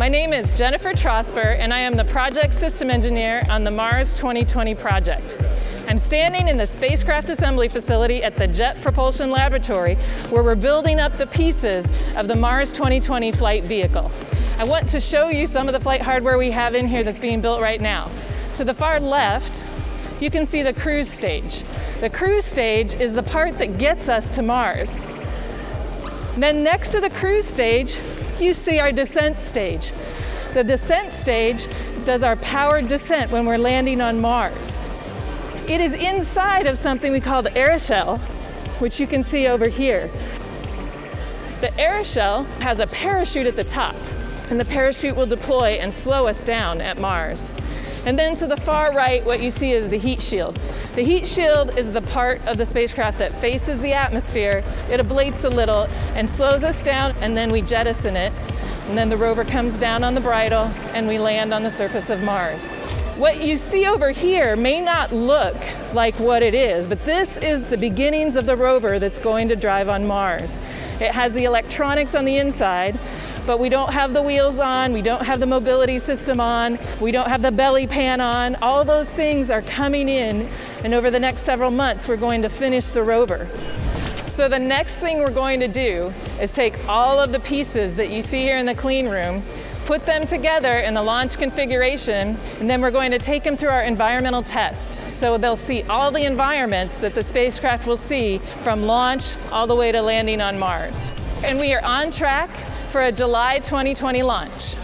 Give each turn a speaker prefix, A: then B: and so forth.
A: My name is Jennifer Trosper, and I am the project system engineer on the Mars 2020 project. I'm standing in the spacecraft assembly facility at the Jet Propulsion Laboratory, where we're building up the pieces of the Mars 2020 flight vehicle. I want to show you some of the flight hardware we have in here that's being built right now. To the far left, you can see the cruise stage. The cruise stage is the part that gets us to Mars. Then next to the cruise stage, you see our descent stage. The descent stage does our powered descent when we're landing on Mars. It is inside of something we call the aeroshell, which you can see over here. The aeroshell has a parachute at the top, and the parachute will deploy and slow us down at Mars. And then to the far right, what you see is the heat shield. The heat shield is the part of the spacecraft that faces the atmosphere. It ablates a little and slows us down, and then we jettison it. And then the rover comes down on the bridle, and we land on the surface of Mars. What you see over here may not look like what it is, but this is the beginnings of the rover that's going to drive on Mars. It has the electronics on the inside, but we don't have the wheels on, we don't have the mobility system on, we don't have the belly pan on. All those things are coming in, and over the next several months, we're going to finish the rover. So the next thing we're going to do is take all of the pieces that you see here in the clean room, put them together in the launch configuration, and then we're going to take them through our environmental test. So they'll see all the environments that the spacecraft will see from launch all the way to landing on Mars. And we are on track for a July 2020 launch.